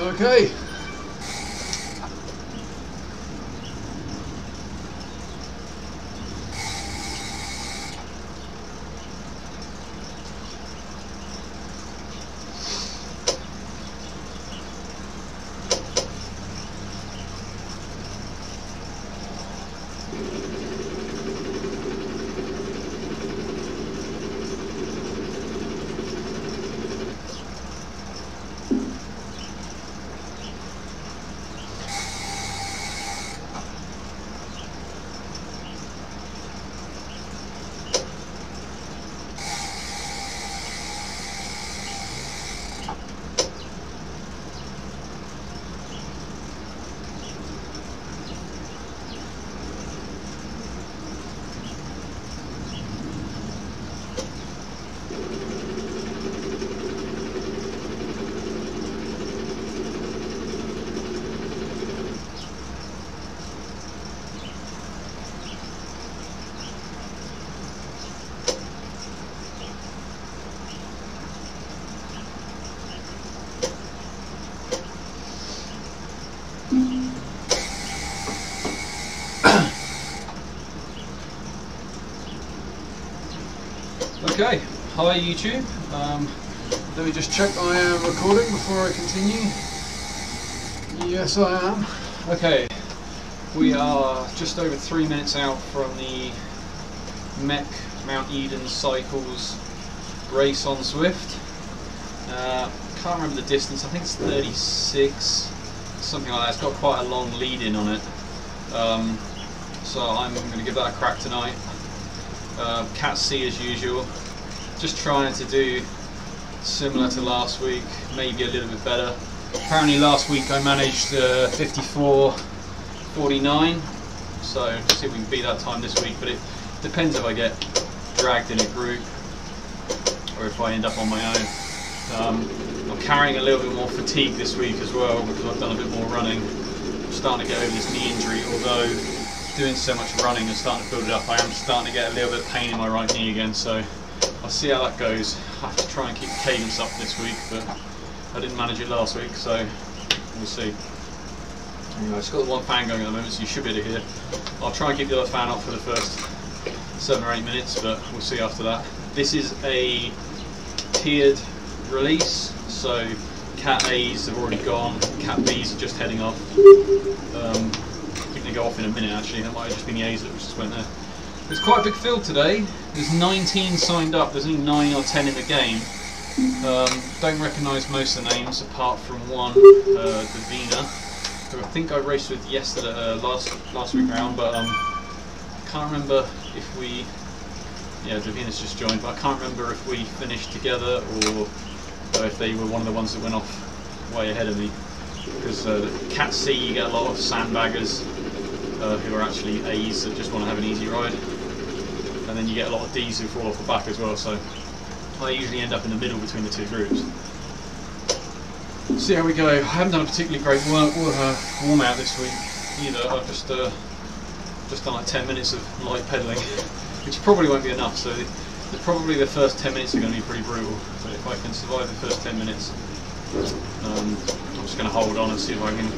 Okay. Hi YouTube. Um, let me just check I am recording before I continue. Yes, I am. Okay, we are just over three minutes out from the Mech Mount Eden Cycles race on Zwift. Uh, can't remember the distance, I think it's 36, something like that. It's got quite a long lead in on it. Um, so I'm going to give that a crack tonight. Uh, Cat C as usual. Just trying to do similar to last week, maybe a little bit better. Apparently last week I managed uh, 54.49, so see if we can beat that time this week, but it depends if I get dragged in a group or if I end up on my own. Um, I'm carrying a little bit more fatigue this week as well because I've done a bit more running. I'm starting to get over this knee injury, although doing so much running and starting to build it up, I am starting to get a little bit of pain in my right knee again, so I'll see how that goes. I have to try and keep cadence up this week, but I didn't manage it last week, so we'll see. Anyway, it's got the one fan going at the moment, so you should be able to hear. I'll try and keep the other fan up for the first seven or eight minutes, but we'll see after that. This is a tiered release, so Cat A's have already gone, Cat B's are just heading off. Um, they go off in a minute actually, that might have just been the A's that just went there. There's quite a big field today, there's 19 signed up, there's only 9 or 10 in the game. Um, don't recognise most of the names apart from one, uh, Davina, who I think I raced with yesterday, uh, last last week round, but um, I can't remember if we, yeah Davina's just joined, but I can't remember if we finished together or uh, if they were one of the ones that went off way ahead of me. Because uh, Cat C you get a lot of sandbaggers uh, who are actually A's that just want to have an easy ride. And then you get a lot of D's who fall off the back as well, so I usually end up in the middle between the two groups. See how we go. I haven't done a particularly great work, warm out this week either. I've just uh, just done like 10 minutes of light pedalling, which probably won't be enough. So the, probably the first 10 minutes are going to be pretty brutal. But if I can survive the first 10 minutes, um, I'm just going to hold on and see if I can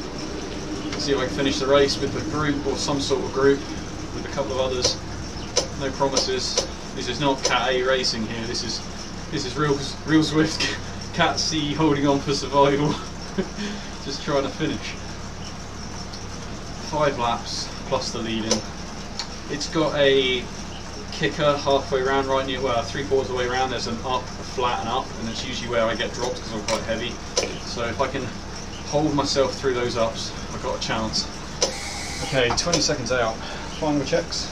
see if I can finish the race with a group or some sort of group with a couple of others. No promises. This is not Cat A racing here. This is this is real real Zwift Cat C holding on for survival. Just trying to finish. Five laps plus the lead in. It's got a kicker halfway around right near well three quarters of the way around. There's an up, a flat, and up, and it's usually where I get dropped because I'm quite heavy. So if I can hold myself through those ups, I've got a chance. Okay, 20 seconds out. Final checks.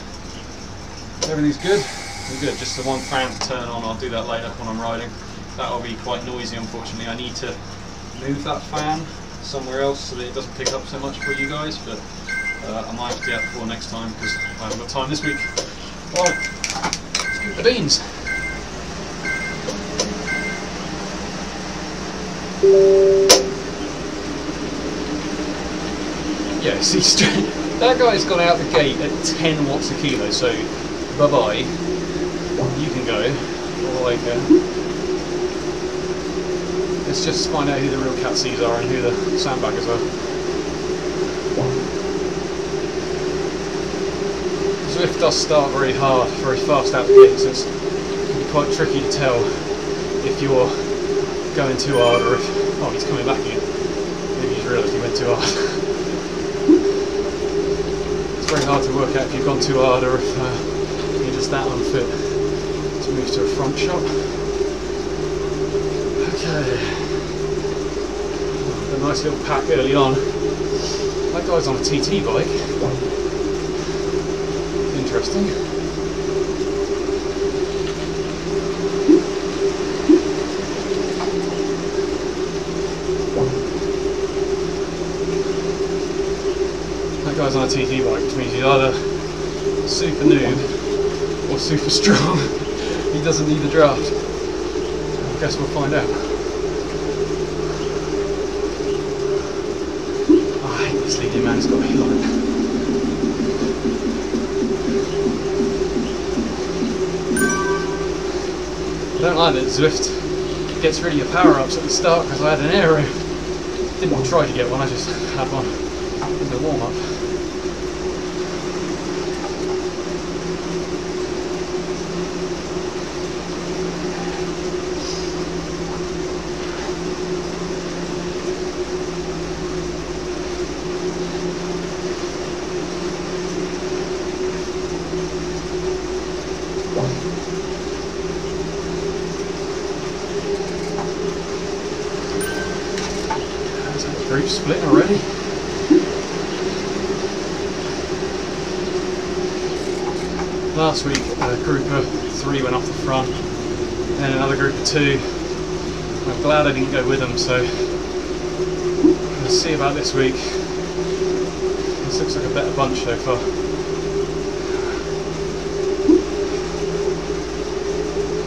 Everything's good? We're good. Just the one fan to turn on. I'll do that later when I'm riding. That'll be quite noisy, unfortunately. I need to move that fan somewhere else so that it doesn't pick up so much for you guys, but uh, I might have to that before next time because I haven't got time this week. Alright, let's get the beans. Yeah, see, that guy's gone out the gate at 10 watts a kilo, so bye bye. You can go, or let's just find out who the real cat are and who the sandbaggers are. Zwift does start very hard, very fast out the gate, so it's can be quite tricky to tell if you're going too hard or if oh he's coming back again. Maybe he's realised he went too hard. it's very hard to work out if you've gone too hard or if uh, you're that unfit. Let's move to a front shot. Okay. A nice little pack early on. That guy's on a TT bike. Interesting. That guy's on a TT bike, which means he's either super noob or super strong. he doesn't need the draft. I guess we'll find out. Oh, I hate this leading man, it's got a on it. I don't like that Zwift gets rid of your power ups at the start because I had an aero. Didn't try to get one, I just had one in the warm up. There's a group split already. Last week, a group of three went off the front, and another group of two. I'm glad I didn't go with them, so let's see about this week. This looks like a better bunch so far.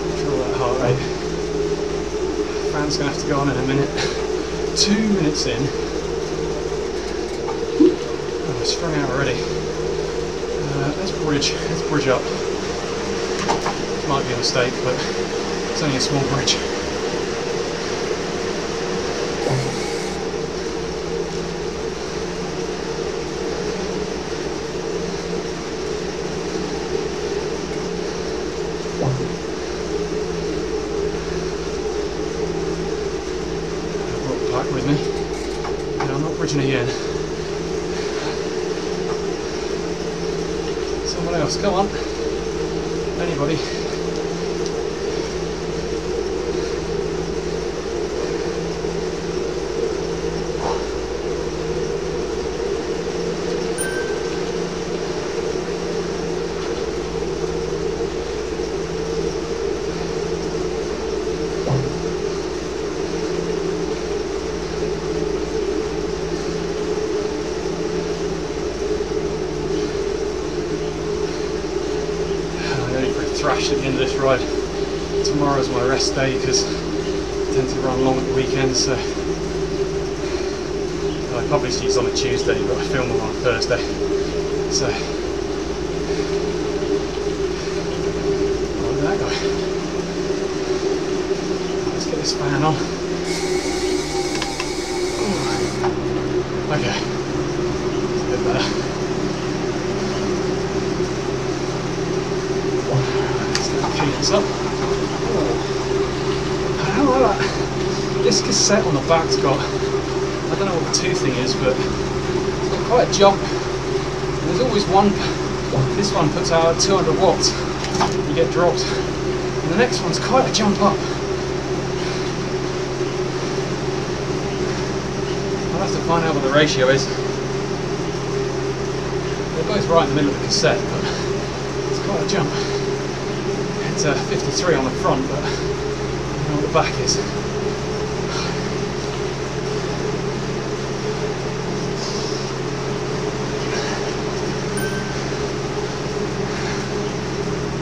Control that heart rate. Fan's gonna have to go on in a minute. Two minutes in. Oh, I sprung out already. Uh, let's bridge. Let's bridge up. Might be a mistake, but it's only a small bridge. Pack with me. I'm not bridging again. Someone else, come on. Anybody. I'm going to be pretty thrashed at the end of this ride. Rest day because I tend to run long at the weekends, so I publish these on a Tuesday, but I film them on a Thursday. So, oh, that guy. Let's get this fan on. Okay, it's a bit better. Let's get the cadence up. I don't know that. This cassette on the back's got, I don't know what the toothing is, but it's got quite a jump. There's always one, this one puts out 200 watts, you get dropped. And the next one's quite a jump up. I'll have to find out what the ratio is. They're both right in the middle of the cassette, but it's quite a jump. It's a 53 on the front, but I don't know what the back is.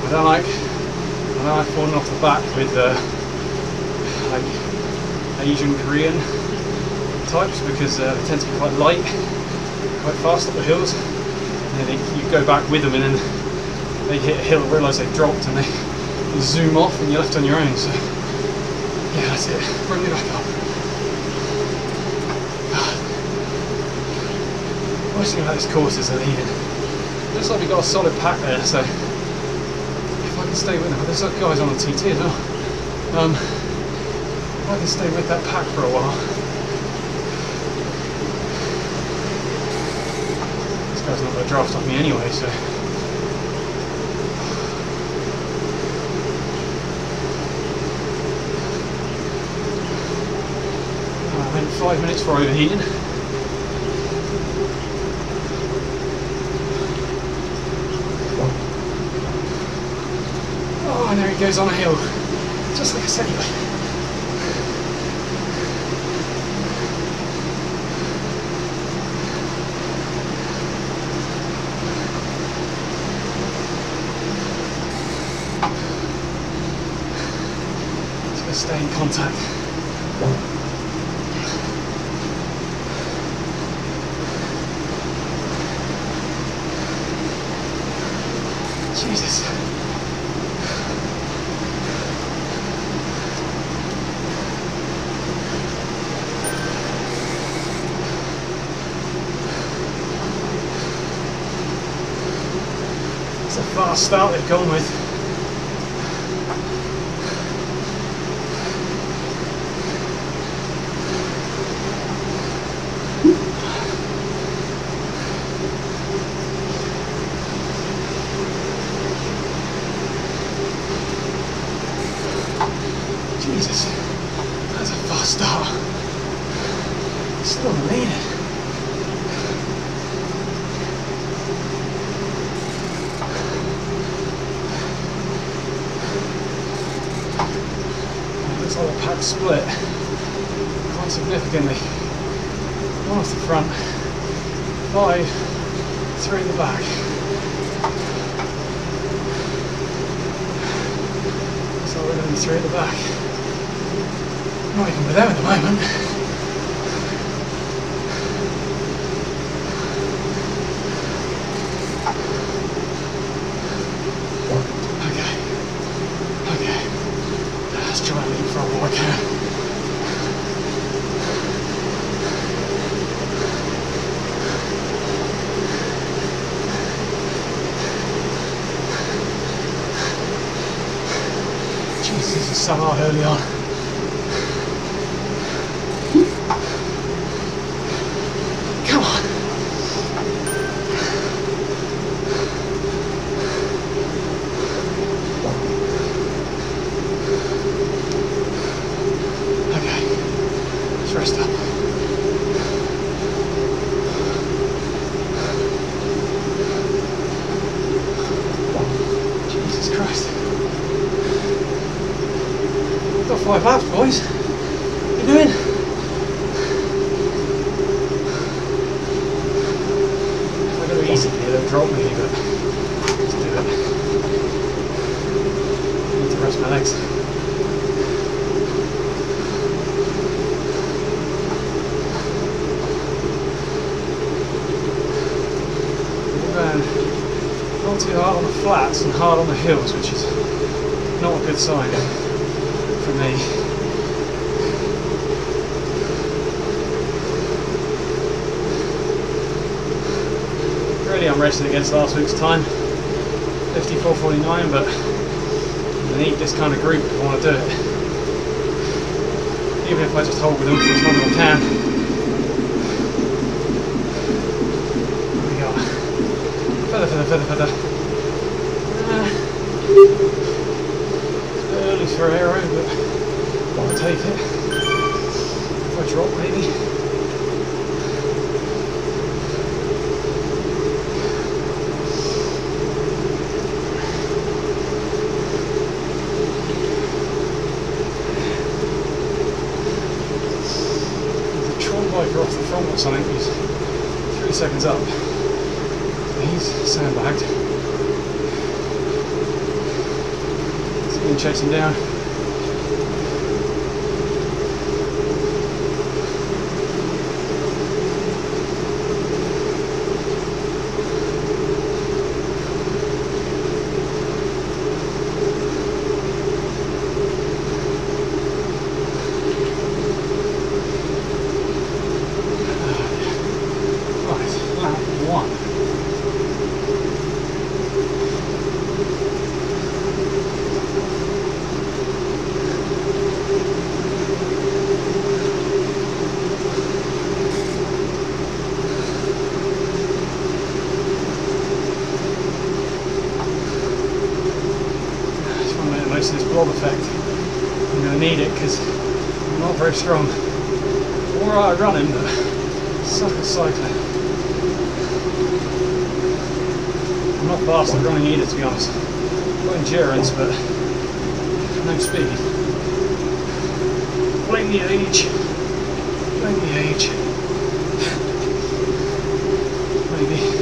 I don't like I don't like falling off the back with uh, like Asian Korean types because uh, they tend to be quite light, quite fast up the hills. And then you go back with them and then they hit a hill, and realise they've dropped and they, zoom off and you're left on your own. So yeah, that's it. Bring me back up. Worst thing about this course is the leading. Looks like we got a solid pack there, so stay with them, there's that guys on a TT as well. Um, I can stay with that pack for a while. This guy's not going to draft off me anyway, so. I went five minutes for overheating. He goes on a hill. Just like. Just gonna stay in contact. Jesus. It's a start with. Jesus, that's a fast start. Still leading. Looks like the pack split quite significantly. One off the front, five, three in the back. So we're going to be three at the back. Not even with them at the moment. Okay. Okay. Let's try and leap for what I can. Jesus, this is so hard early on. Come on. Okay, let's rest up. Jesus Christ. Got five laps, boys. What you doing? If I go easy here, they'll drop me, but let's do it. I need to rest my legs. Going not too hard on the flats and hard on the hills, which is not a good sign for me. Really, I'm racing against last week's time, 54.49, but I need this kind of group if I want to do it. Even if I just hold with them for as long as I can. We got? Feather, feather, feather, feather. Uh, early for aero, but I'll take it. If I drop, maybe. There's a Tron biker off the front or something. He's three seconds up. He's sandbagged. He's been chasing down. close to this blob effect. I'm going to need it because I'm not very strong. Alright running, but suck at cycling. I'm not fast at running either, to be honest. Got endurance, but no speed. Blame the age. Blame the age. Maybe.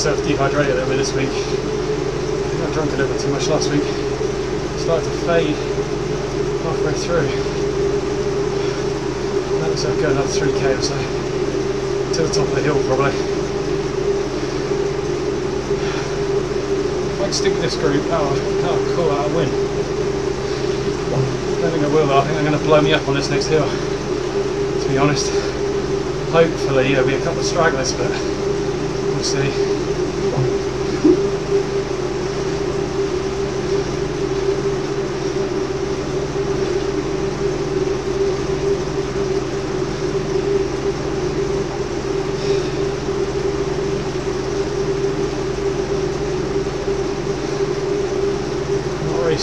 myself dehydrated a little bit this week. I drank a little bit too much last week. Started to fade halfway through. Let myself go another 3k or so. To the top of the hill probably. If I can stick with this group, oh cool, I'll win. I don't think I will though, I think they're going to blow me up on this next hill. To be honest. Hopefully there'll be a couple of stragglers, but we'll see.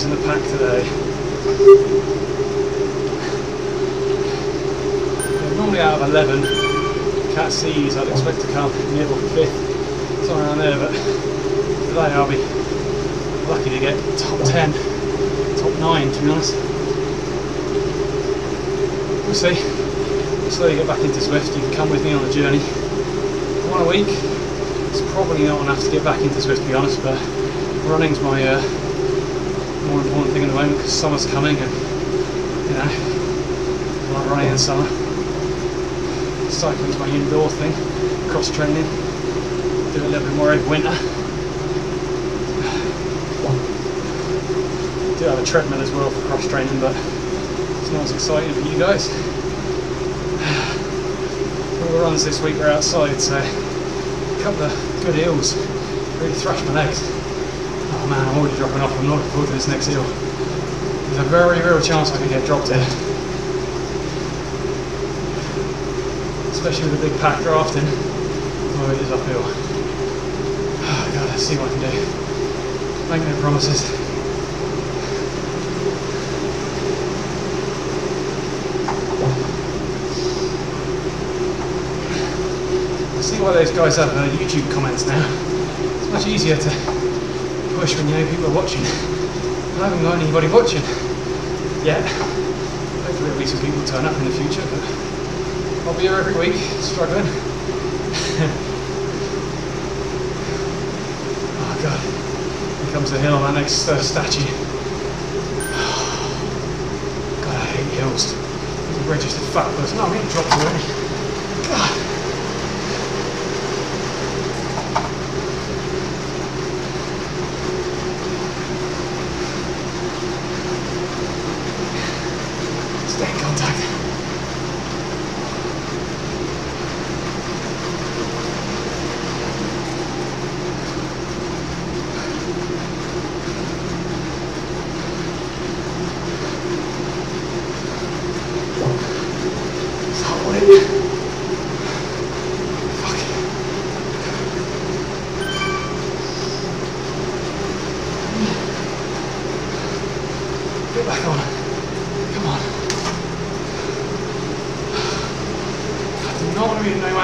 in the pack today. Yeah, normally out of 11 C's I'd expect to come near the 5th, somewhere around there, but today I'll be lucky to get top 10, top 9 to be honest. We'll see. We'll slowly get back into Zwift, you can come with me on a journey. One a week, it's probably not enough to get back into Zwift to be honest, but running's my uh, more important thing at the moment because summer's coming and you know I like running in summer. Cycling's my indoor thing, cross training, do a little bit more over winter. Do have a treadmill as well for cross training but it's not as exciting for you guys. All the runs this week were outside so a couple of good hills really thrashed my legs Oh man, I'm already dropping off. I'm not looking forward to this next hill. There's a very real chance I could get dropped here. Especially with a big pack drafting. Oh, it is uphill. Oh, God, let's see what I can do. Make no promises. I see why those guys have uh, YouTube comments now. It's much easier to push when you know people are watching. I haven't got anybody watching yet. Hopefully there'll be some people turn up in the future, but I'll be here every week, struggling. oh god, here comes the hill on that next uh, statue. god, I hate hills. I'm a registered fat person. No, I'm getting dropped already. God.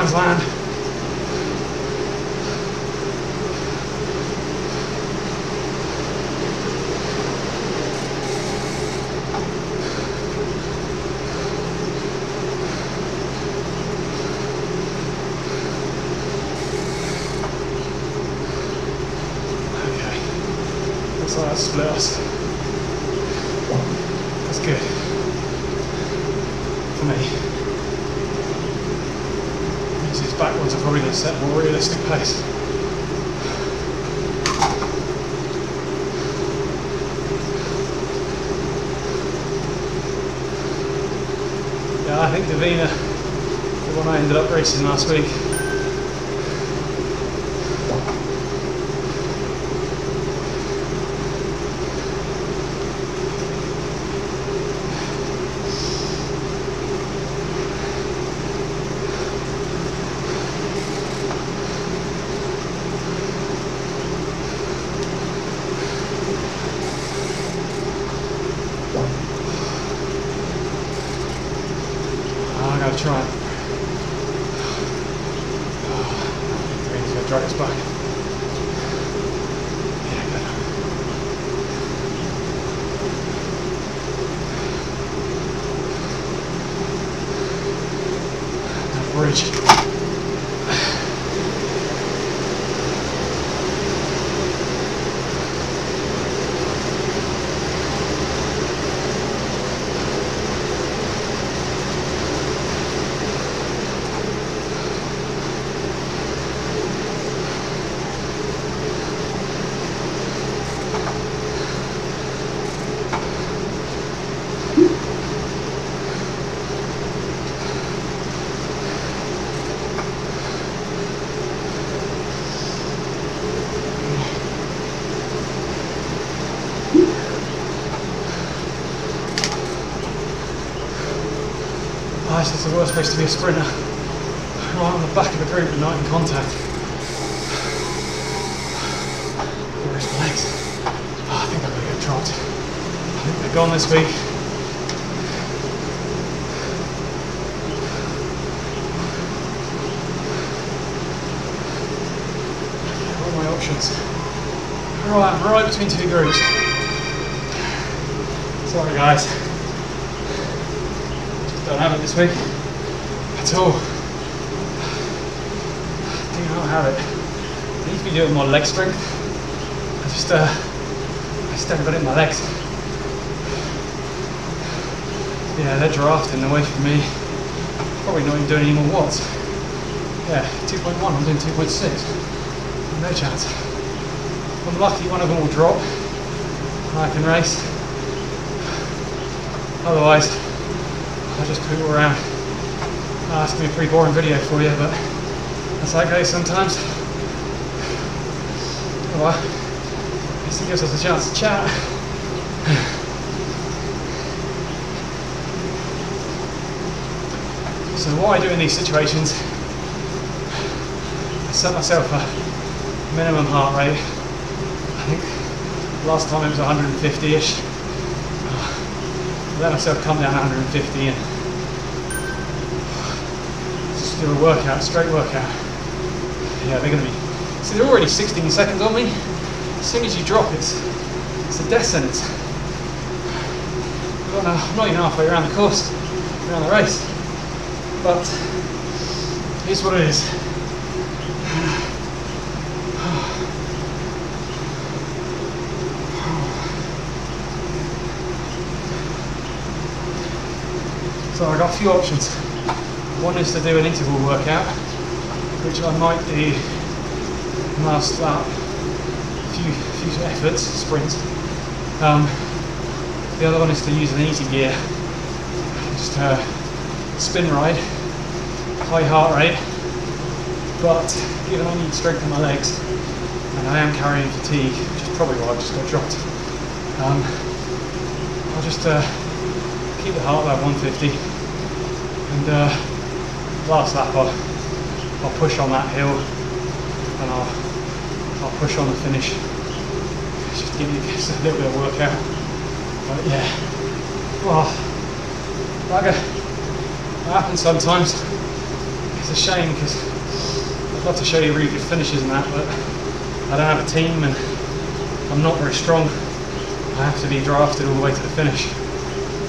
Split This is the worst place to be a sprinter. Right on the back of the group with night in contact. Where's my legs? Oh, I think I'm gonna get dropped. I think they're gone this week. What are my options? Right, I'm right between two groups. Sorry guys. Don't this week at all. Do not have it. I need to be doing more leg strength. I just, uh, I just haven't got it in my legs. Yeah, they're drafting away from me. Probably not even doing any more watts. Yeah, 2.1, I'm doing 2.6. No chance. I'm lucky one of them will drop and I can race. Otherwise, I'll just poodle around. Uh, it's going to be a pretty boring video for you, but that's it goes sometimes. Oh well, at least it gives us a chance to chat. So what I do in these situations, I set myself a minimum heart rate. I think last time it was 150-ish. Let myself come down 150 and do a workout, straight workout. Yeah, they're gonna be. See, they're already 16 seconds on me. As soon as you drop, it's it's a death sentence. I don't know, I'm not even halfway around the course, around the race, but it's what it is. So I got a few options. One is to do an interval workout, which I might do last a few, few efforts, sprints. Um, the other one is to use an easy gear, just a spin ride, high heart rate, but given I need strength in my legs, and I am carrying fatigue, which is probably why I just got dropped, um, I'll just uh, keep the heart at 150 and uh, last lap I'll, I'll push on that hill and I'll, I'll push on the finish. Just give just a little bit of workout. But yeah. Well a, it happens sometimes. It's a shame because I'd love to show you really good finishes and that but I don't have a team and I'm not very strong. I have to be drafted all the way to the finish.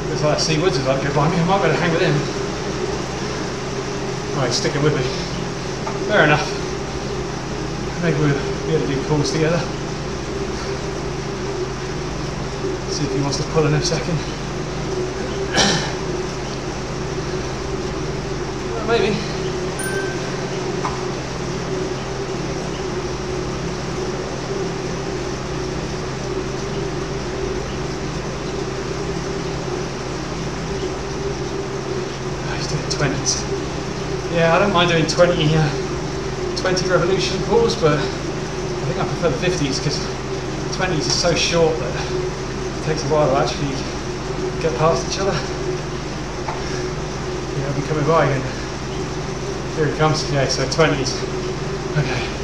Because like C Woods is like go by me, I might to hang with him. Right, sticking with me. Fair enough. Maybe we'll be able to do calls together. See if he wants to pull in a second. Well, maybe. Oh, he's doing Yeah, I don't mind doing 20, uh, 20 revolution pulls, but I think I prefer the 50s because 20s is so short that it takes a while to actually get past each other. Yeah, I'll be coming by again. Here it comes. Yeah, so 20s. Okay.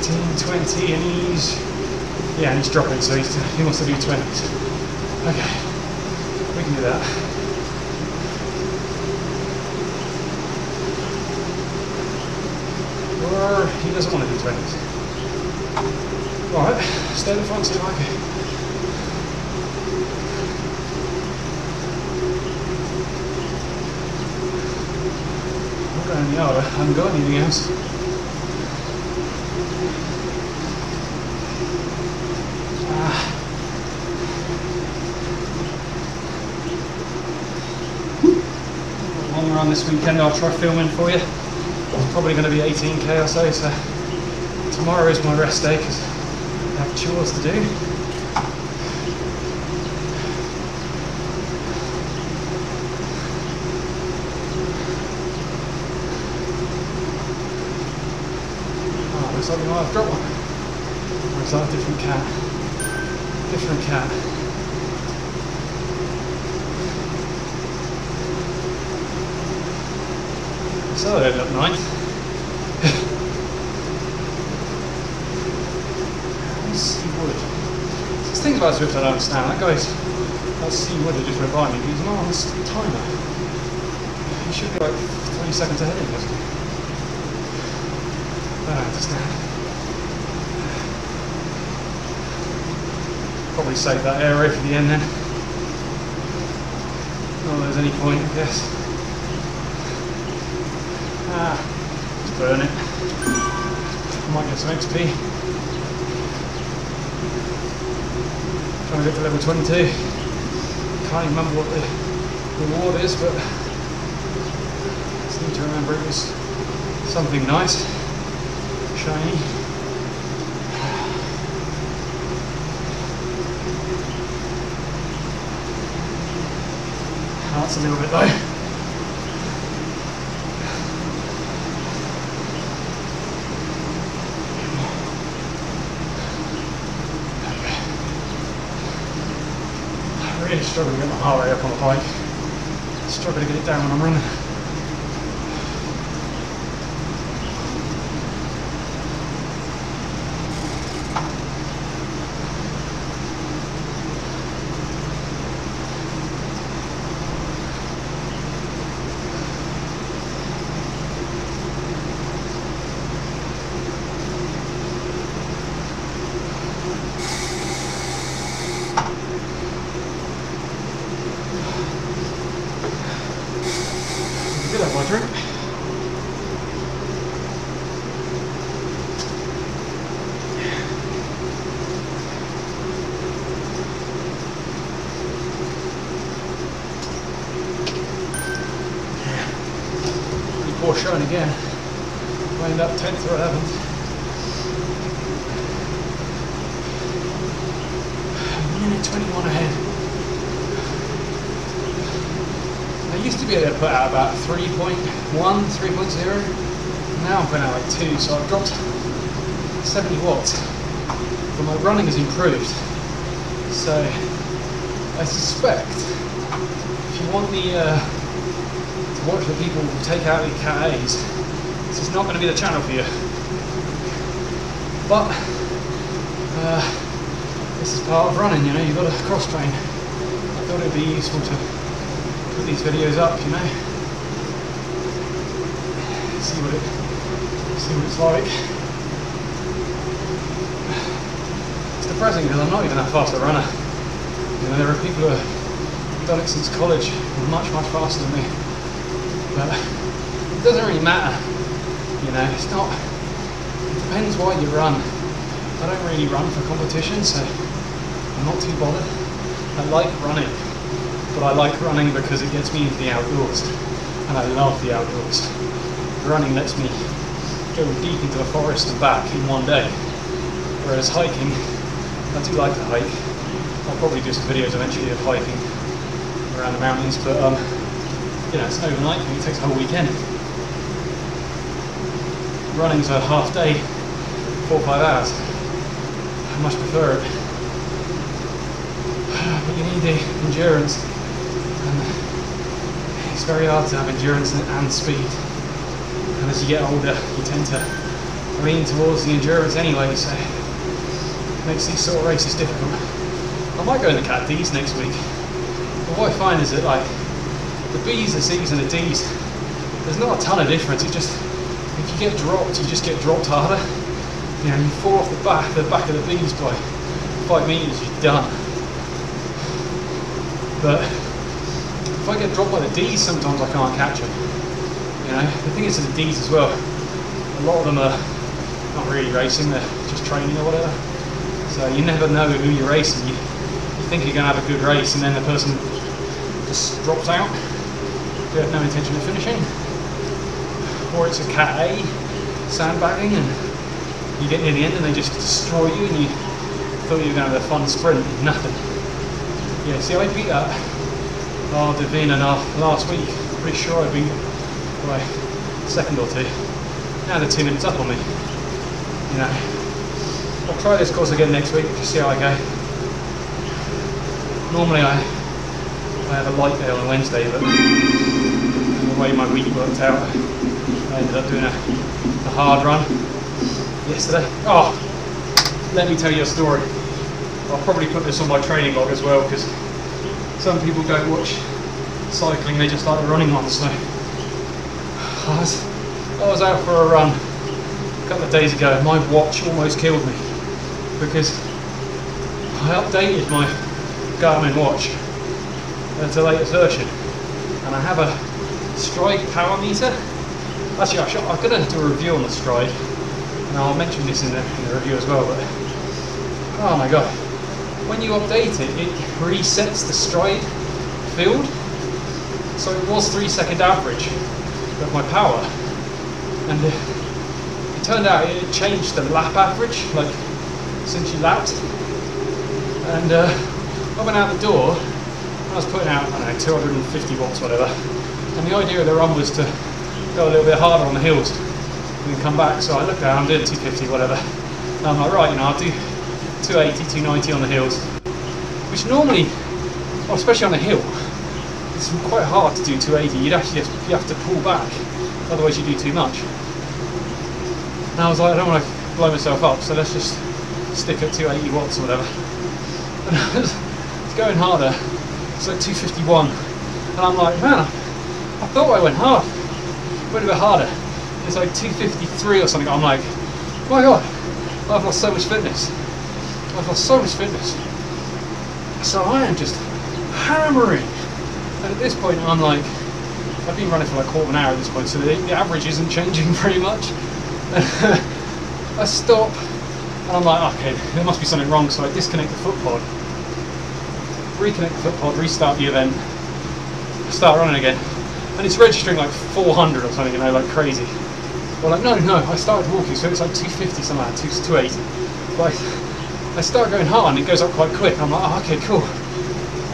Nineteen, twenty, and he's yeah, and he's dropping, so he's, he wants to do twenties. Okay, we can do that. Or he doesn't want to do twenties. Alright, stay in the front, see if I can. I'm going the yard, I haven't got anything else. Run this weekend, I'll try filming for you. It's probably going to be 18k or so, so tomorrow is my rest day because I have chores to do. Oh, looks like we might have dropped one. Or is that a different cat? Different cat. So that ended up ninth. C Wood. There's things about Zwift I don't understand. That guy's that C Wood that just by me. He's not on this timer. He should be like 20 seconds ahead of me. I don't understand. Probably save that area for the end then. Not that there's any point, I guess. Ah, it. Might get some XP. Trying to get to level 22. Can't even remember what the reward is, but I seem to remember it was something nice, shiny. That's a little bit low. Struggle to get my heart rate up on the bike. Struggling to get it down when I'm running. Good have my drink. Pretty poor showing again. I end up 10th or 11th. Minute 21 ahead. I used to be able to put out about 3.1, 3.0. Now I'm putting out like 2, so I've dropped 70 watts. But my running has improved. So I suspect if you want the uh, to watch the people take out the Cat A's, this is not going to be the channel for you. But uh, this is part of running, you know, you've got to cross train. I thought it'd be useful to put these videos up, you know. See what it see what it's like. It's depressing because I'm not even that fast a runner. You know, there are people who have done it since college, much, much faster than me. But it doesn't really matter. You know, it's not it depends why you run. I don't really run for competition, so I'm not too bothered. I like running but I like running because it gets me into the outdoors, and I love the outdoors. Running lets me go deep into the forest and back in one day, Whereas hiking, I do like to hike. I'll probably do some videos eventually of hiking around the mountains, but um, you know, it's overnight thing, it takes a whole weekend. Running's a half day, four or five hours. I much prefer it. But you need the endurance. And it's very hard to have endurance and, and speed. As you get older, you tend to lean towards the endurance anyway, so it makes these sort of races difficult. I might go in the Cat Ds next week. But what I find is that like the Bs, the Cs and the Ds, there's not a ton of difference. It just if you get dropped, you just get dropped harder. You know, you fall off the back, the back of the Bs by five meters, you're done. But if I get dropped by the Ds, sometimes I can't catch them. Know, the thing is with the Ds as well. A lot of them are not really racing; they're just training or whatever. So you never know who you're racing. You, you think you're going to have a good race, and then the person just drops out. They have no intention of finishing. Or it's a cat A sandbagging, and you get near the end and they just destroy you, and you thought you were going to have a fun sprint, nothing. Yeah, see, I beat that uh, Davina last week. Pretty sure I beat a second or two. Now they're two minutes up on me. You know, I'll try this course again next week to see how I go. Normally I I have a light day on Wednesday, but the way my week worked out, I ended up doing a, a hard run yesterday. Oh, let me tell you a story. I'll probably put this on my training log as well because some people don't watch cycling, they just like the running ones. So I was, I was out for a run a couple of days ago. My watch almost killed me because I updated my Garmin watch to the latest version, and I have a Stryd power meter. Actually, I am going to do a review on the Stryd, and I'll mention this in the, in the review as well. But oh my god, when you update it, it resets the Stryd field. So it was three second average of my power, and it turned out it changed the lap average, like since you lapped. And uh, I went out the door I was putting out, I don't know, 250 watts, whatever. And the idea of the run was to go a little bit harder on the hills and then come back. So I looked down, I'm doing 250, whatever. And I'm like, right, you know, I'll do 280, 290 on the hills, which normally, well, especially on a hill, it's quite hard to do 280. You'd actually have, you have to pull back, otherwise you do too much. And I was like, I don't want to blow myself up, so let's just stick at 280 watts or whatever. And I was going harder, it's like 251. And I'm like, man, I thought I went hard. Went a bit harder. It's like 253 or something. I'm like, my god, I've lost so much fitness. I've lost so much fitness. So I am just hammering. And at this point, I'm like, I've been running for like quarter of an hour at this point, so the, the average isn't changing very much. I stop, and I'm like, okay, there must be something wrong, so I disconnect the foot pod reconnect the foot pod, restart the event, start running again. And it's registering like 400 or something, you know, like crazy. Well, like, no, no, I started walking, so it's like 250 something like 280. But I, I start going hard and it goes up quite quick. I'm like, oh, okay, cool.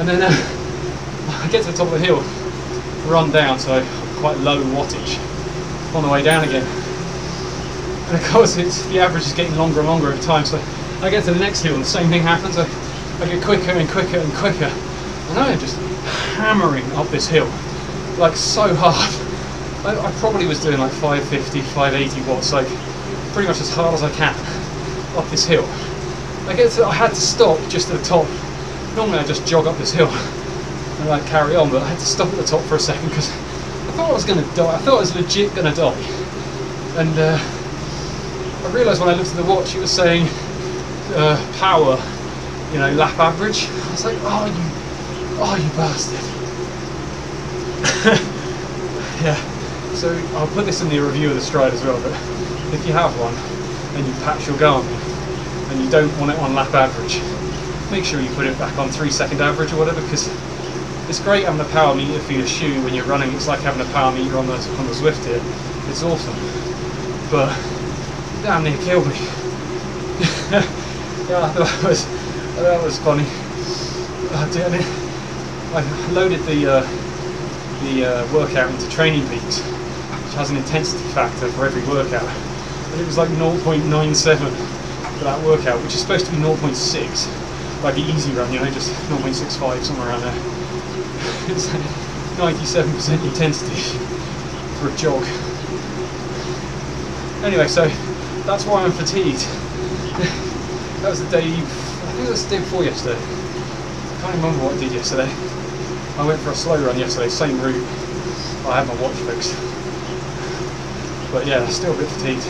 And then uh, I get to the top of the hill, run down, so quite low wattage on the way down again. And of course, it's the average is getting longer and longer over time. So I get to the next hill and the same thing happens. I, I get quicker and quicker and quicker. And I am just hammering up this hill, like so hard. I, I, probably was doing like 550, 580 watts, like pretty much as hard as I can up this hill. I get to, I had to stop just at the top. Normally I just jog up this hill and like carry on, but I had to stop at the top for a second because I thought I was going to die. I thought I was legit going to die. And uh, I realised when I looked at the watch, it was saying uh, power you know, lap average. I was like, oh you, oh you bastard. yeah, so I'll put this in the review of the Stryd as well, but if you have one and you patch your Garmin and you don't want it on lap average, make sure you put it back on three second average or whatever, because it's great having a power meter for your shoe when you're running. It's like having a power meter on the, on the Zwift here. It's awesome. But damn near killed me. yeah, that was that was funny. Uh, I, mean, I loaded the uh, the uh, workout into Training Peaks, which has an intensity factor for every workout, and it was like 0.97 for that workout, which is supposed to be 0.6, like an easy run, you know, just 0.65 somewhere around there. It's 97% intensity for a jog. Anyway, so that's why I'm fatigued. that was the day, I think it was the day before yesterday. I can't remember what I did yesterday. I went for a slow run yesterday, same route. I had my watch fixed. But yeah, still a bit fatigued.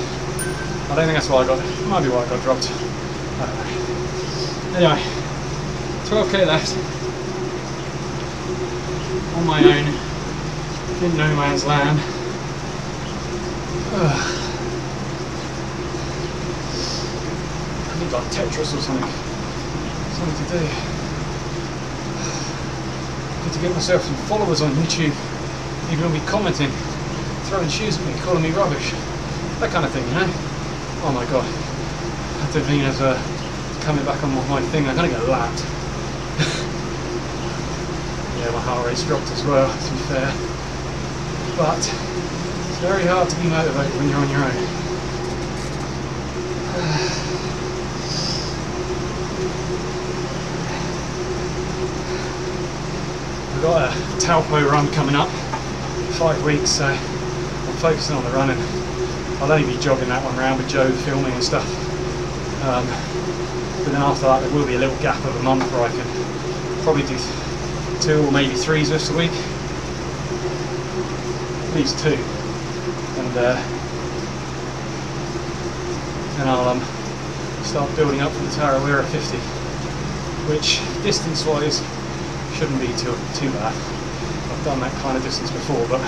I don't think that's why I got, might be why I got dropped. Uh, anyway, 12k left. On my own, in no man's land. Ugh. need like Tetris or something. Something to do. Need to get myself some followers on YouTube. People will be commenting, throwing shoes at me, calling me rubbish. That kind of thing, you know? Oh my god. Davina's uh, coming back on my thing. I'm gonna get lapped. Heart rate's dropped as well, to be fair. But it's very hard to be motivated when you're on your own. We've got a Taupo run coming up, five weeks, so I'm focusing on the running. I'll only be jogging that one round with Jo filming and stuff. Um, but then after that there will be a little gap of a month where I can probably do two or maybe three this week. At least two. And uh, then I'll um, start building up for the Tarawera 50, which distance-wise shouldn't be too too bad. I've done that kind of distance before, but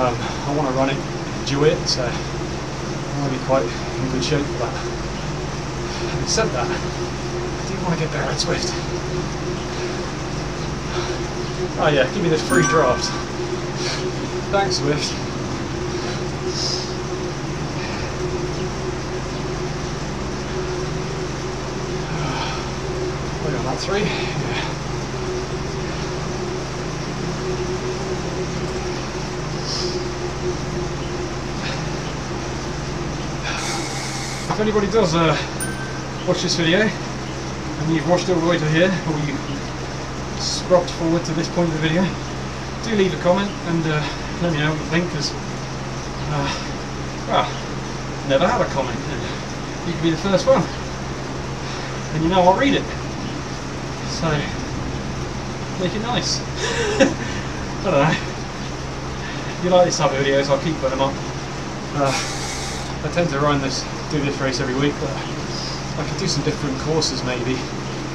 um, I want to run it, enjoy it, so I want to be quite in good shape for that. Having said that, I do want to get better at Zwift. Oh yeah, give me this free draft. Thanks, Zwift. Wait on that three. Yeah. if anybody does uh, watch this video and you've watched all the way to here or you scropped forward to this point of the video do leave a comment and uh, let me know what you think because uh, well never had a comment. And you could be the first one. And you know I'll read it. So make it nice. I don't know. If you like these type of videos I'll keep putting them up. Uh, I tend to run this do this race every week, but I could do some different courses maybe.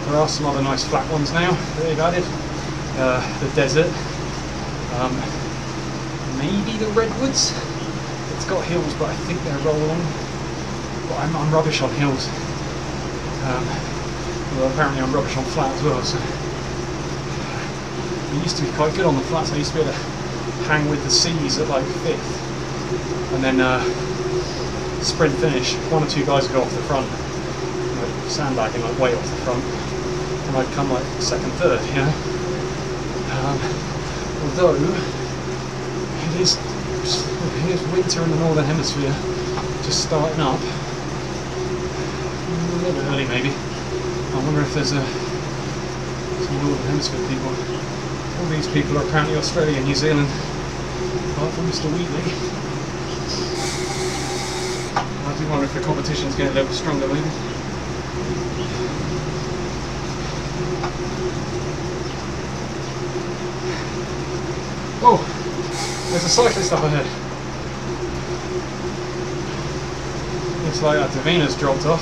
There are some other nice flat ones now that they've added. Uh, the desert, um, maybe the redwoods. It's got hills, but I think they're rolling. But I'm, I'm rubbish on hills. Um, well, apparently I'm rubbish on flat as well. So I used to be quite good on the flats. I used to be able to hang with the Cs at like fifth, and then. Uh, sprint finish, one or two guys go off the front, sandbagging like way off the front, and I'd come like second, third, you know. Um, although it is it is winter in the northern hemisphere, just starting up. A little bit early maybe. I wonder if there's a some northern hemisphere people. All these people are apparently Australia, New Zealand, apart from Mr. Wheatley I do wonder if the competition's getting a little stronger maybe. There's a cyclist up ahead. Looks like that Davina's dropped off.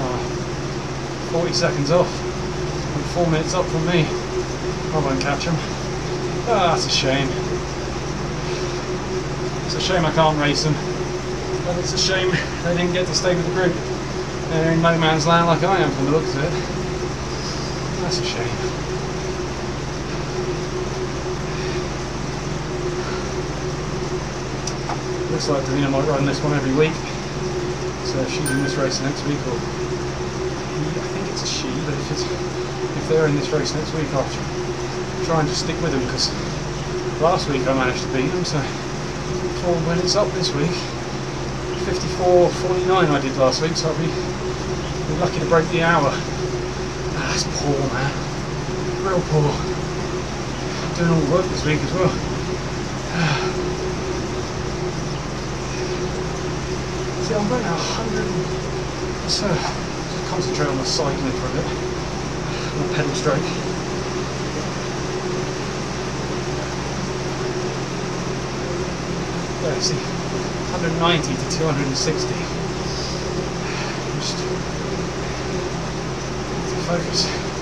Oh, 40 seconds off. And 4 minutes up from me. I won't catch him. Ah, that's a shame. It's a shame I can't race him. But it's a shame they didn't get to stay with the group. They're in no man's land like I am from the looks of it. That's a shame. Looks like Davina might run this one every week. So So she's in this race next week, or he, I think it's a she, but if, if they're in this race next week, I'll tr- try and just stick with them because last week I managed to beat them. So for when it's up this week, 54.49 I did last week, so I'll be, be lucky to break the hour. Ah, that's poor, man. Real poor. Doing all the work this week as well. I'm at 100. Let's uh, concentrate on the cycling for a bit. The pedal stroke. Yeah, see, 190 to 260. Just to focus.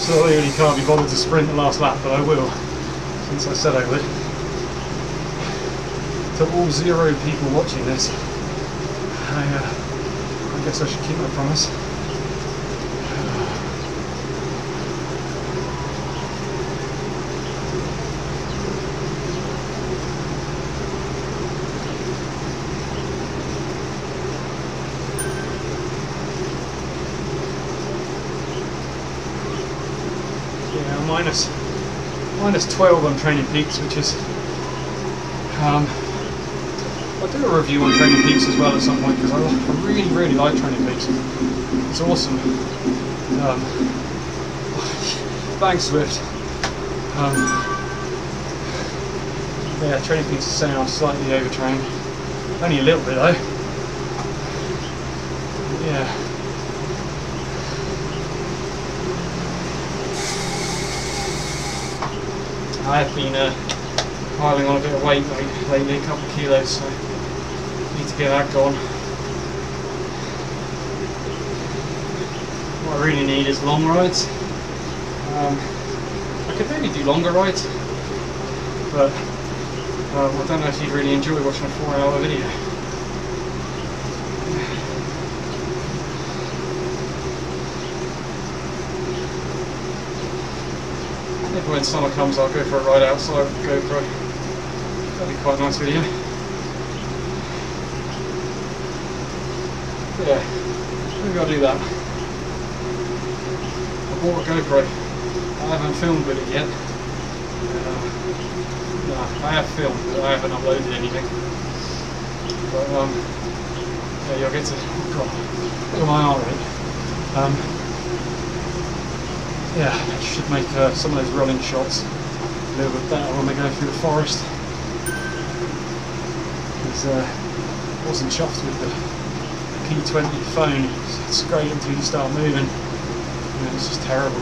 Absolutely can't be bothered to sprint the last lap, but I will, since I said I would. To all zero people watching this, I, uh, I guess I should keep my promise. Yeah, minus minus 12 on Training Peaks, which is um, I'll do a review on Training Peaks as well at some point because I, I really, really like Training Peaks. It's awesome. Um, thanks, Zwift. Um, yeah, Training Peaks is saying I'm slightly overtrained. Only a little bit though. Yeah. I have been uh, piling on a bit of weight lately, a couple of kilos, so need to get that gone. What I really need is long rides. Um, I could maybe do longer rides, but um, I don't know if you'd really enjoy watching a four hour video. Maybe when summer comes I'll go for a ride outside with the GoPro. That'd be quite a nice video. Yeah, maybe I'll do that. I bought a GoPro. I haven't filmed with it yet. Uh, no, I have filmed, but I haven't uploaded anything. But um, yeah, you'll get to. Oh God, at my heart rate. Um, yeah, should make uh, some of those running shots a little bit better when we go through the forest. Because uh, wasn't chuffed with the P20 phone straight until you start moving. You know, it's just terrible.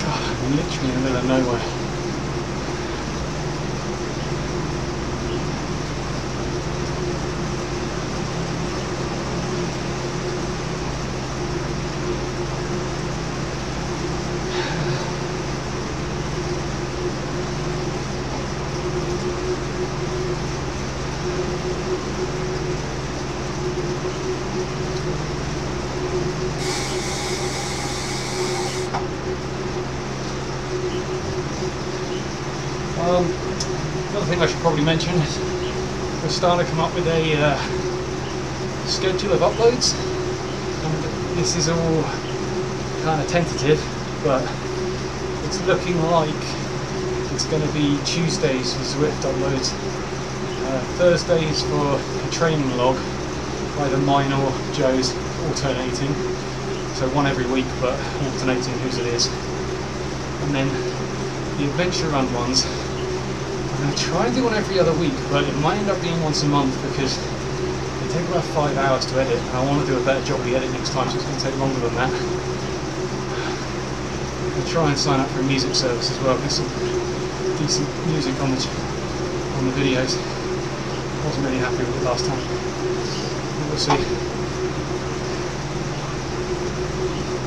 God, I'm literally in the middle of nowhere. Um, another thing I should probably mention is we're starting to come up with a uh, schedule of uploads. And this is all kind of tentative, but it's looking like it's going to be Tuesdays for Zwift uploads, uh, Thursdays for a training log, either mine or Jo's, alternating. So one every week, but alternating whose it is. And then the adventure run ones I'm going to try and do one every other week, but it might end up being once a month because they take about five hours to edit, and I want to do a better job of the edit next time, so it's going to take longer than that. I'll try and sign up for a music service as well, get some decent music on the, on the videos. I wasn't really happy with it last time. We'll see.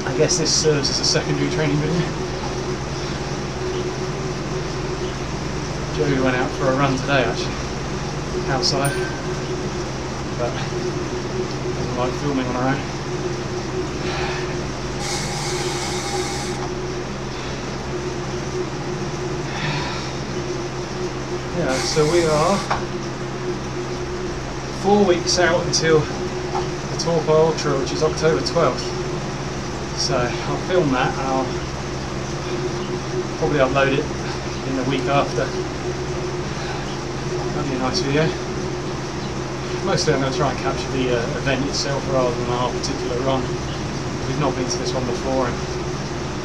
I guess this serves as a secondary training video. Joey went out for a run today actually, outside, but doesn't like filming on her own. Yeah, so we are four weeks out until the Taupo Ultra, which is October 12th. So I'll film that and I'll probably upload it in the week after. That'd be a nice video. Mostly I'm going to try and capture the uh, event itself rather than our particular run. We've not been to this one before and I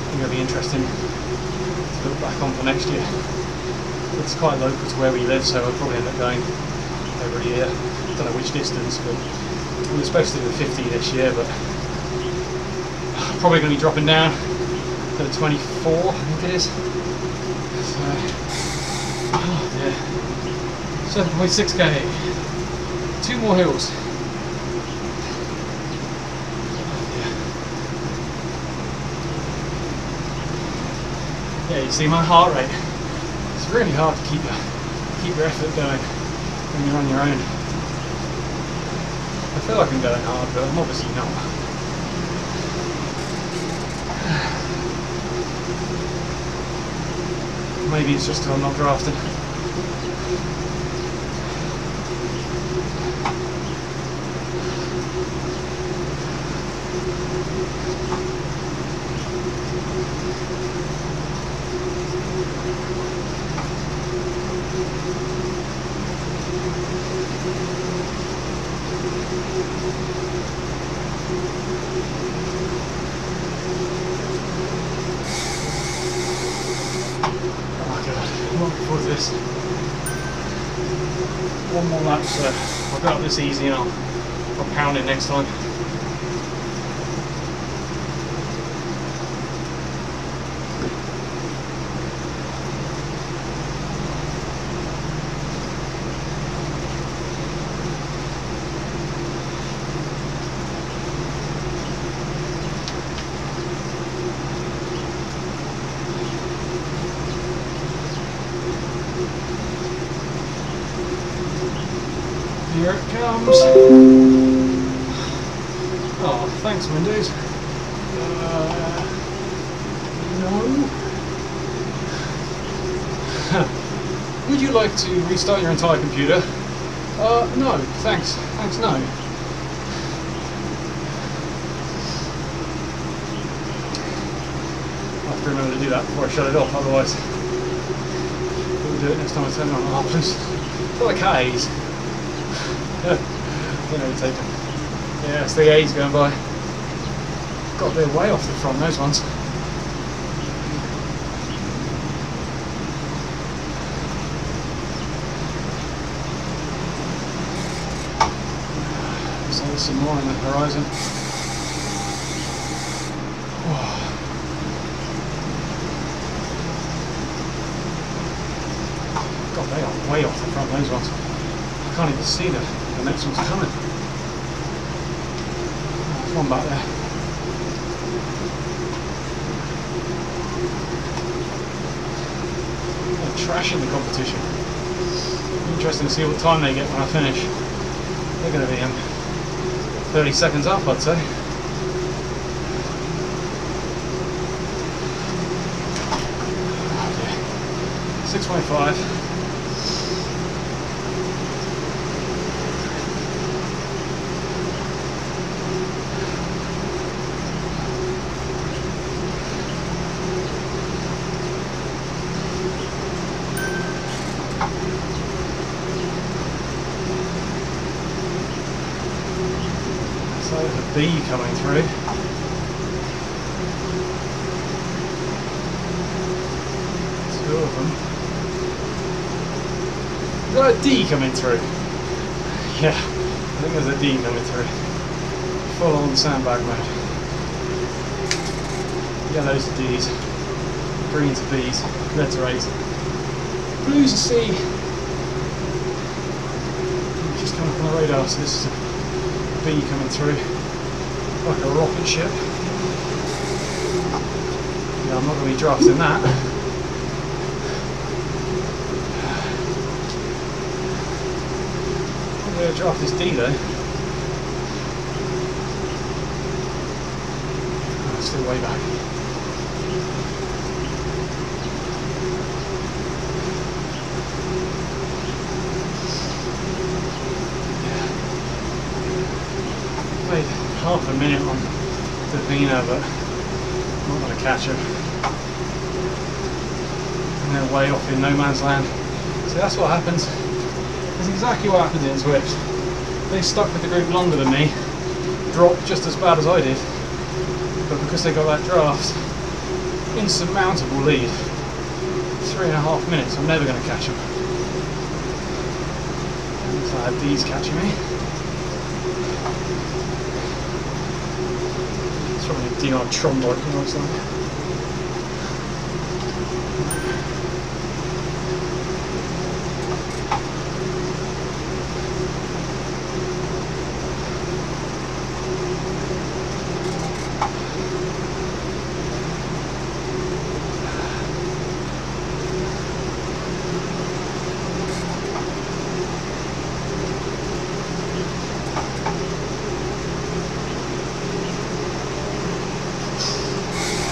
think it'll be interesting to look back on for next year. It's quite local to where we live, so I'll probably end up going every year. I don't know which distance, but we were supposed to do the 50 this year, but probably going to be dropping down to the 24, I think it is. So, oh yeah, 7.6k. Two more hills. Yeah, you see my heart rate. It's really hard to keep your, keep your effort going when you're on your own. I feel like I'm going hard, but I'm obviously not. Maybe it's just just 'cause I'm not drafted. Oh my god, I'm looking forward this. One more lap, so I'll go up this easy and I'll, I'll pound it next time. Here it comes. Oh, thanks, Windows. Uh, no. Would you like to restart your entire computer? Uh, no, thanks. Thanks, no. I'll have to remember to do that before I shut it off, otherwise. We'll do it next time I turn it on. Oh, please. For the K's. you know, take them. Yeah, it's the A's going by. God, they're way off the front, those ones. Some more on the horizon. God, they are way off the front, those ones. I can't even see the, the next one's coming. There's one back there. They're trashing the competition. Interesting to see what time they get when I finish. They're going to be um, 30 seconds up, I'd say. Six point five. So there's a B coming through. Two of them. Is that a D coming through? Yeah, I think there's a D coming through. Full on sandbag mode. Yellows are D's, greens are B's, reds are A's. Blues are C. Just coming from the radar, so this is a B coming through, like a rocket ship. Yeah, I'm not going to be drafting that. To draft this D though. Oh, still way back. Wait half a minute on Davina, but I'm not going to catch her. And they're way off in no man's land. So that's what happens. That's exactly what happens in Zwift. They stuck with the group longer than me, dropped just as bad as I did, but because they got that draft, insurmountable lead. Three and a half minutes, I'm never going to catch them. So I have these catching me. It's probably a Dion Tron bike or something.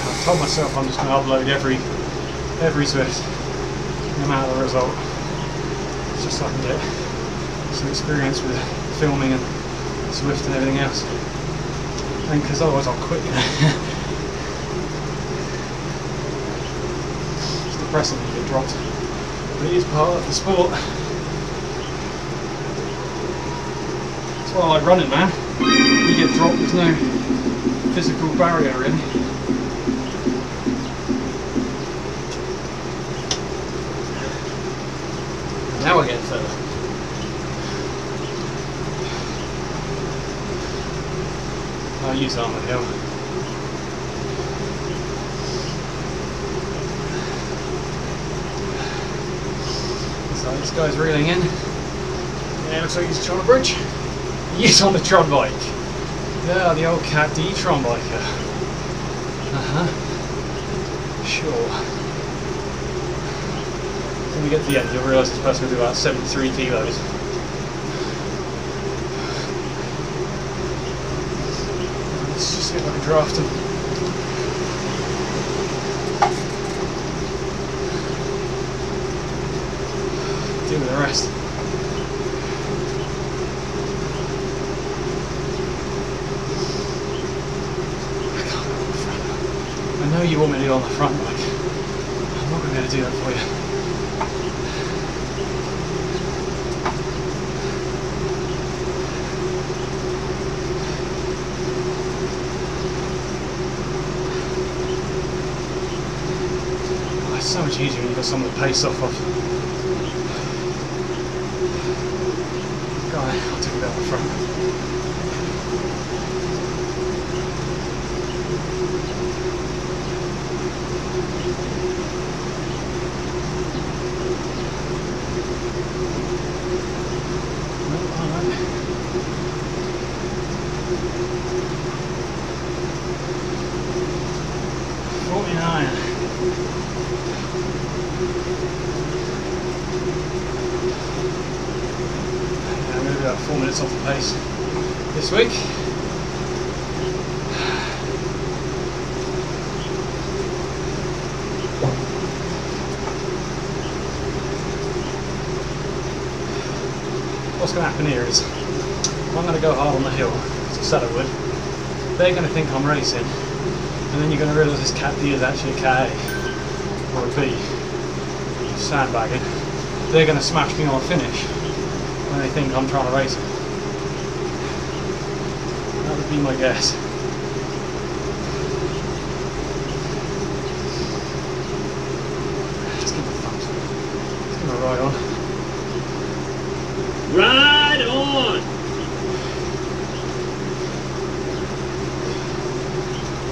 I told myself I'm just going to upload every every Zwift, no matter the result. It's just so I can get some experience with filming and Zwift and everything else. And because otherwise I'll quit. You know? it's depressing to get dropped, but it is part of the sport. That's why I like running, man. You get dropped, there's no physical barrier really. Now we're getting further. On the hill. So this guy's reeling in. Yeah, looks like he's trying to bridge. He's on the Tron bike. Yeah, the old Cat D Tron biker. Uh huh. Sure. When we get to the end, you'll realise this person will do about 73 kilos. Let's just see if I can draft him. Deal with the rest. I. I know you want me to go on the front, like, I'm not going to be able to do that for you. Oh, it's so much easier when you've got someone to pace off of. Go on, I'll take it out the front. Well, all right. Forty-nine. Yeah, I'm going to be about four minutes off the pace this week. What's going to happen here is I'm going to go hard on the hill, as I said I would. They're going to think I'm racing, and then you're going to realise this cat D is actually a cat A or a B. Sandbagging. They're going to smash me on finish when they think I'm trying to race it. That would be my guess. Just give it a thumbs. Just give it a ride on. Ride on!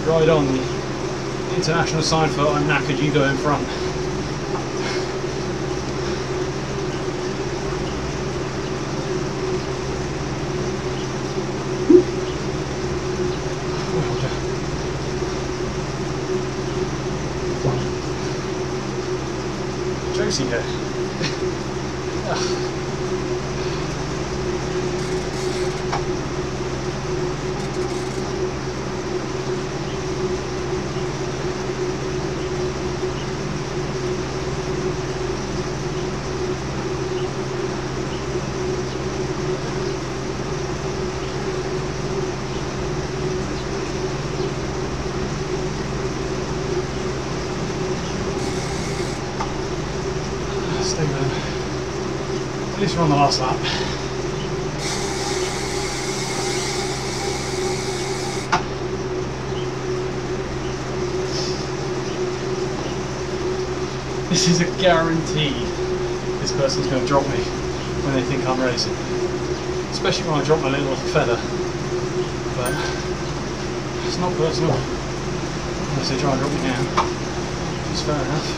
Ride on the international sign for I'm you go in front. Josie here. Stay there. At least we're on the last lap. This is a guarantee this person's going to drop me when they think I'm racing. Especially when I drop my little feather. But it's not personal. Unless they try and drop me now. Which is fair enough.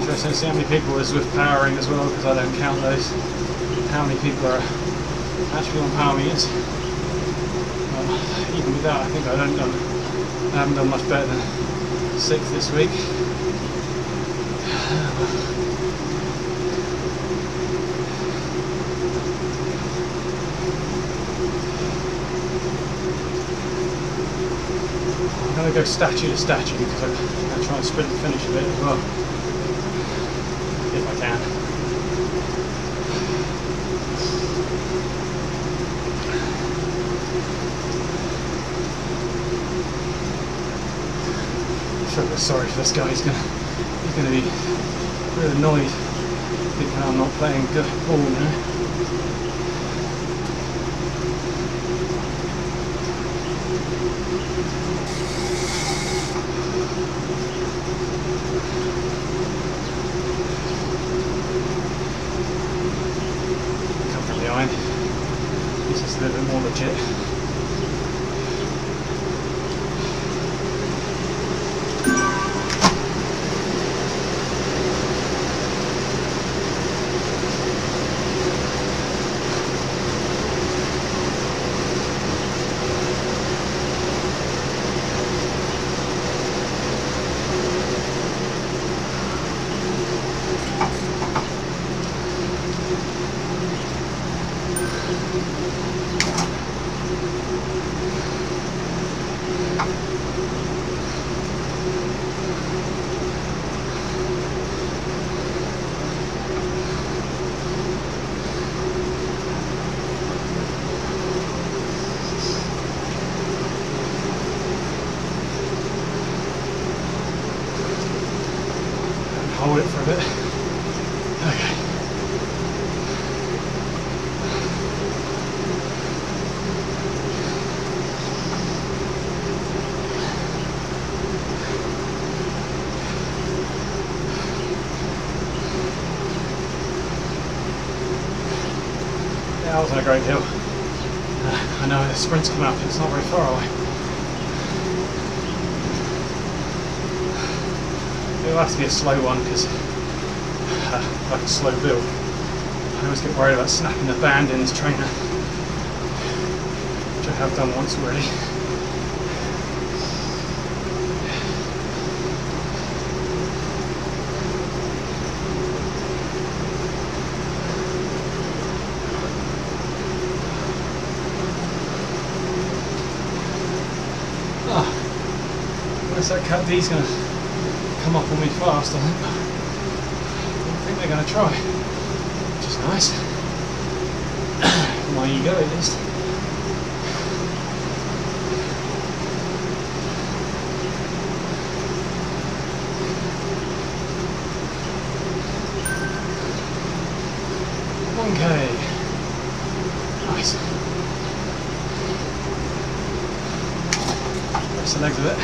Interesting to see how many people is with powering as well, because I don't count those. How many people are actually on power meters. Even with that, I think I don't done, I haven't done much better than sixth this week. I'm going to go statue to statue because I'm going to try and sprint the finish a bit as well. If I can. I feel a bit sorry for this guy. He's to, he's to be really annoyed thinking I'm not playing good ball now. This is a little bit more legit. and hold it for a bit. Okay. Wasn't a great hill. Uh, I know the sprint's come up, it's not very far away. It'll have to be a slow one because uh, like a slow build. I always get worried about snapping the band in this trainer, which I have done once already. Ah, that D's going to come up on me fast, I think. I think they're going to try, which is nice. For my ego, at least. Okay. Nice. Press the legs a bit.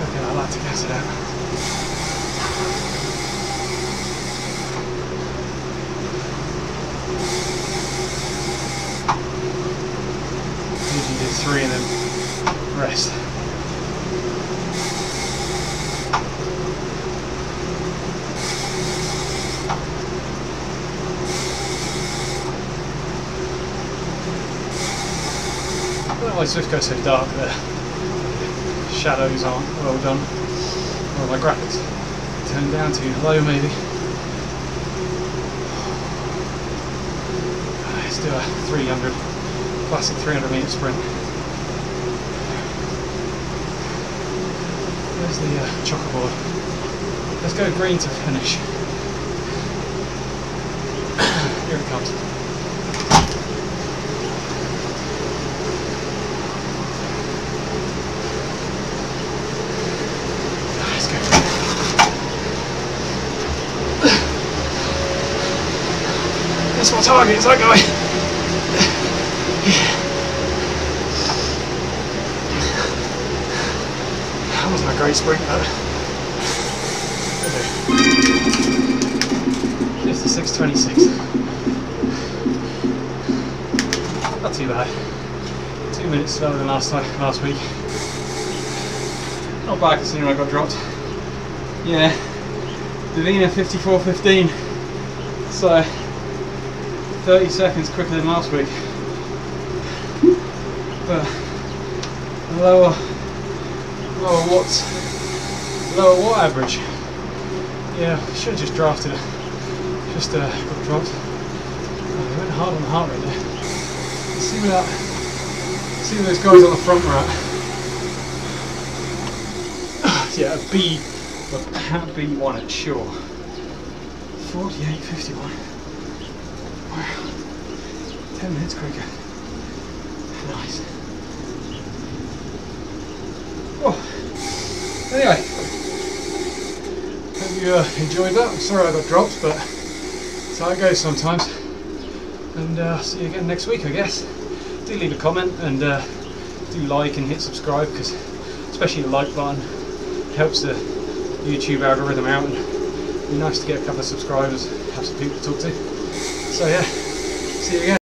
Okay, I like to gas it out. Usually do three and then rest. Why Zwift so dark there. Shadows aren't well done. Or my graphics turned down too low maybe. Let's do a 300, classic 300 metre sprint. There's the uh, checkerboard. Let's go green to finish. Here it comes. That's my target, is that wasn't a great sprint, that. Just a 626. Not too bad. Two minutes slower than last time, last week. Not bad considering I got dropped. Yeah, Davina 54.15. So, 30 seconds quicker than last week. But lower, lower watts, lower watt average. Yeah, should have just drafted it. Just uh, got dropped. Oh, went hard on the heart rate there. See where that, see where those guys on the front were at. yeah, a B, a B1 at sure. 48.51. Wow. 10 minutes quicker. Nice. Oh. Anyway, hope you uh, enjoyed that. I'm sorry I got dropped, but that's how it goes sometimes. And uh, see you again next week, I guess. Do leave a comment and uh, do like and hit subscribe because, especially the like button, helps the YouTube algorithm out. And it'd be nice to get a couple of subscribers, have some people to talk to. So yeah, see you again.